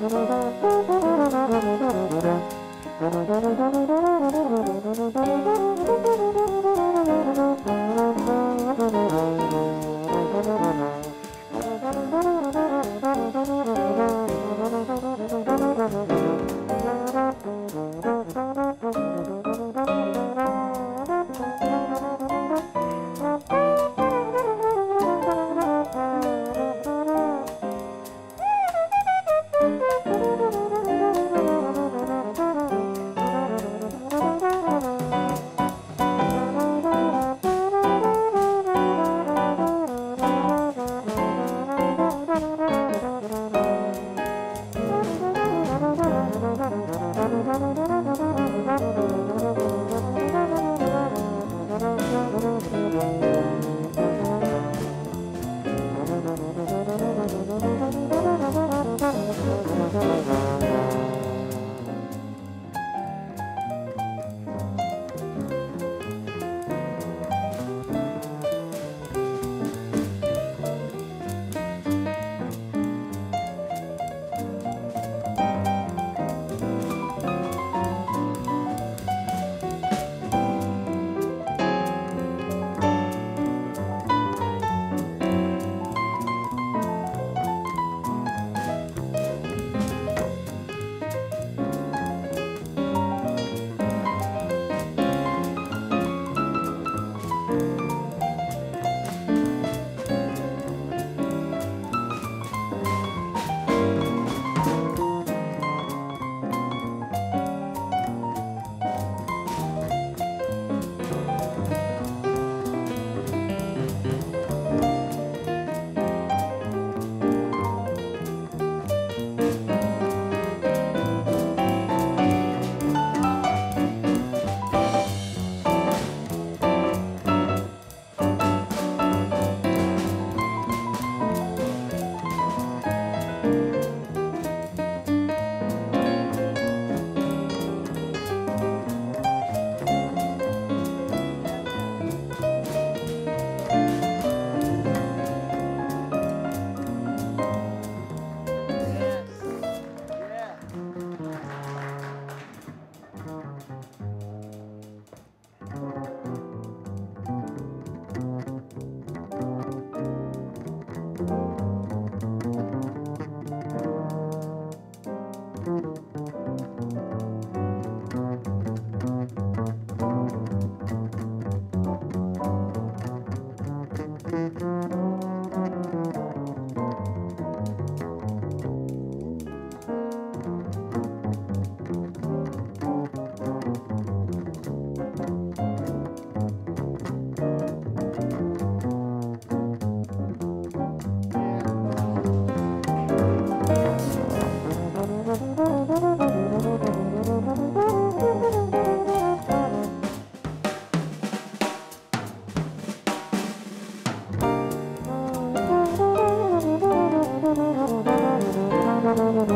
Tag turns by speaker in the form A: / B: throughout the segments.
A: Thank you. Thank you.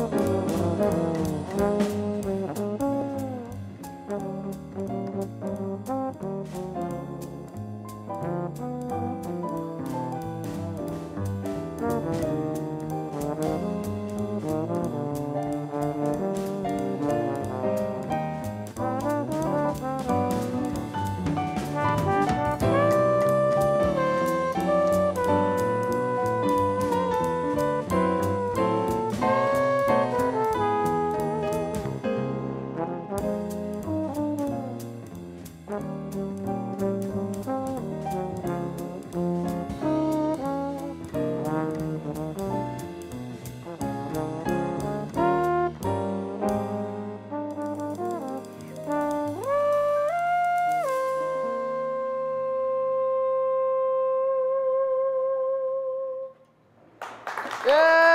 A: Very, very nice.